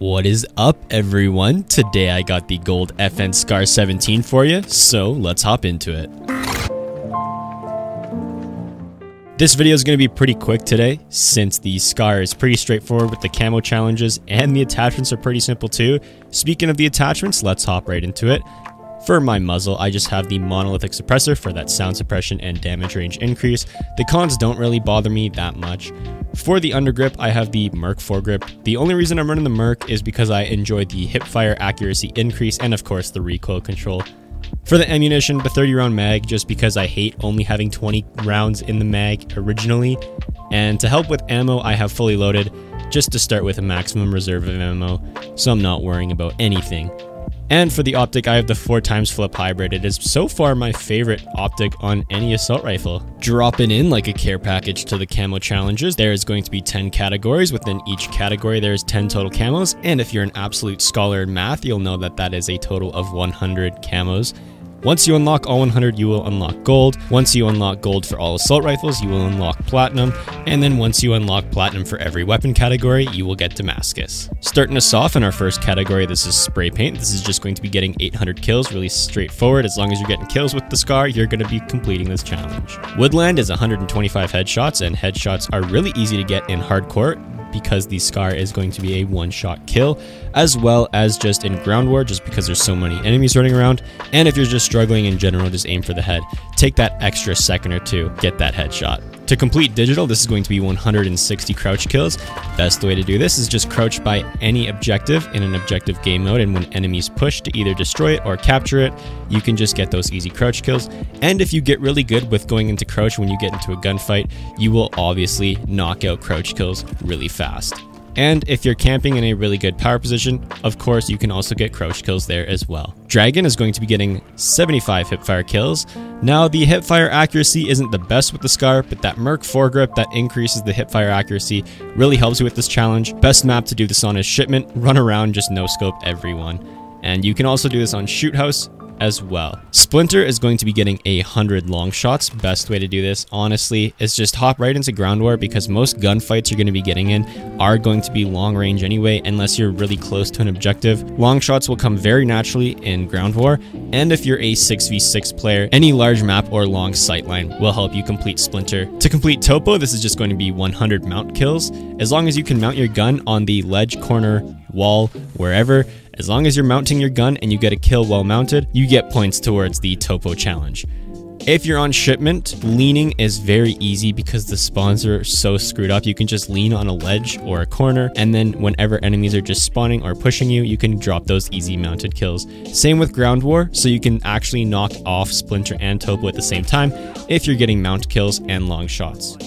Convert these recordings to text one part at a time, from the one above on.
What is up everyone? Today I got the gold FN Scar 17 for you, so let's hop into it. This video is going to be pretty quick today, since the Scar is pretty straightforward with the camo challenges, and the attachments are pretty simple too. Speaking of the attachments, let's hop right into it. For my muzzle, I just have the monolithic suppressor for that sound suppression and damage range increase. The cons don't really bother me that much. For the undergrip, I have the Merc foregrip. The only reason I'm running the Merc is because I enjoy the hipfire accuracy increase and of course the recoil control. For the ammunition, the 30 round mag, just because I hate only having 20 rounds in the mag originally. And to help with ammo, I have fully loaded, just to start with a maximum reserve of ammo, so I'm not worrying about anything. And for the optic, I have the 4 times flip hybrid. It is so far my favorite optic on any assault rifle. Dropping in like a care package to the camo challenges, there is going to be 10 categories. Within each category, there's 10 total camos. And if you're an absolute scholar in math, you'll know that that is a total of 100 camos. Once you unlock all 100, you will unlock gold. Once you unlock gold for all assault rifles, you will unlock platinum. And then once you unlock platinum for every weapon category, you will get Damascus. Starting us off in our first category, this is spray paint. This is just going to be getting 800 kills, really straightforward. As long as you're getting kills with the Scar, you're going to be completing this challenge. Woodland is 125 headshots, and headshots are really easy to get in hardcore because the Scar is going to be a one-shot kill, as well as just in ground war, just because there's so many enemies running around. And if you're just struggling in general, just aim for the head. Take that extra second or two, get that headshot. To complete digital, this is going to be 160 crouch kills. Best way to do this is just crouch by any objective in an objective game mode, and when enemies push to either destroy it or capture it, you can just get those easy crouch kills. And if you get really good with going into crouch when you get into a gunfight, you will obviously knock out crouch kills really fast. And if you're camping in a really good power position, of course you can also get crouch kills there as well. Dragon is going to be getting 75 hipfire kills. Now the hipfire accuracy isn't the best with the Scar, but that Merc foregrip that increases the hipfire accuracy really helps you with this challenge. Best map to do this on is Shipment, run around, just no scope everyone. And you can also do this on Shoot House, as well. Splinter is going to be getting a 100 long shots. Best way to do this, honestly, is just hop right into ground war because most gunfights you're going to be getting in are going to be long range anyway, unless you're really close to an objective. Long shots will come very naturally in ground war, and if you're a 6v6 player, any large map or long sightline will help you complete Splinter. To complete Topo, this is just going to be 100 mount kills. As long as you can mount your gun on the ledge, corner, wall, wherever, as long as you're mounting your gun and you get a kill while mounted, you get points towards the Topo challenge. If you're on shipment, leaning is very easy because the spawns are so screwed up. You can just lean on a ledge or a corner, and then whenever enemies are just spawning or pushing you, you can drop those easy mounted kills. Same with ground war, so you can actually knock off Splinter and Topo at the same time if you're getting mount kills and long shots.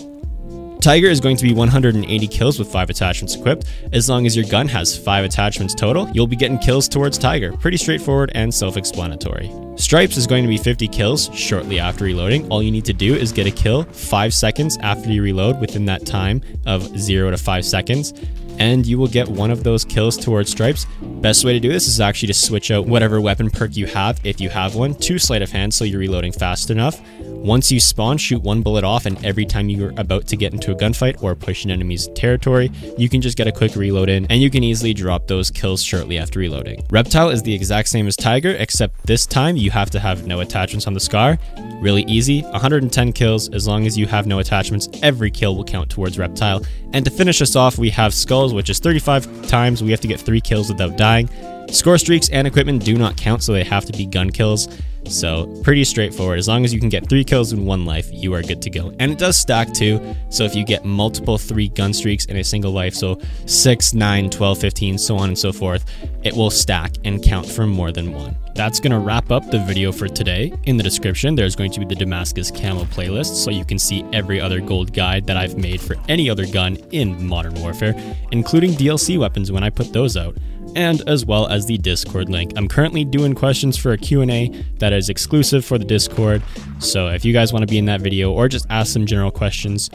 Tiger is going to be 180 kills with 5 attachments equipped. As long as your gun has 5 attachments total, you'll be getting kills towards Tiger. Pretty straightforward and self-explanatory. Stripes is going to be 50 kills shortly after reloading. All you need to do is get a kill 5 seconds after you reload within that time of 0 to 5 seconds and you will get one of those kills towards stripes. Best way to do this is actually to switch out whatever weapon perk you have, if you have one, to sleight of hand so you're reloading fast enough. Once you spawn, shoot one bullet off, and every time you're about to get into a gunfight or push an enemy's territory, you can just get a quick reload in, and you can easily drop those kills shortly after reloading. Reptile is the exact same as Tiger, except this time you have to have no attachments on the Scar. Really easy, 110 kills, as long as you have no attachments, every kill will count towards Reptile. And to finish us off, we have Skulls, which is 35 times we have to get 3 kills without dying. Score streaks and equipment do not count, so they have to be gun kills. So pretty straightforward. As long as you can get three kills in one life, you are good to go. And it does stack too. So if you get multiple three gun streaks in a single life, so 6, 9, 12, 15, so on and so forth, it will stack and count for more than one. That's going to wrap up the video for today. In the description, there's going to be the Damascus Camo playlist, so you can see every other gold guide that I've made for any other gun in Modern Warfare, including DLC weapons when I put those out and as well as the Discord link. I'm currently doing questions for a Q&A that is exclusive for the Discord, so if you guys want to be in that video or just ask some general questions,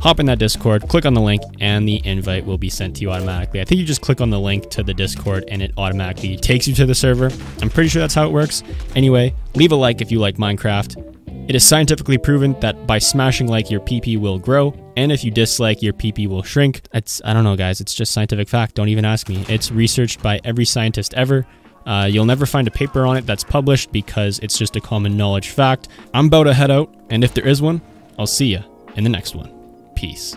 hop in that Discord, click on the link, and the invite will be sent to you automatically. I think you just click on the link to the Discord and it automatically takes you to the server. I'm pretty sure that's how it works. Anyway, leave a like if you like Minecraft, It is scientifically proven that by smashing like your PP will grow, and if you dislike your PP will shrink. It's I don't know guys, it's just scientific fact, don't even ask me. It's researched by every scientist ever. Uh, you'll never find a paper on it that's published because it's just a common knowledge fact. I'm about to head out, and if there is one, I'll see ya in the next one. Peace.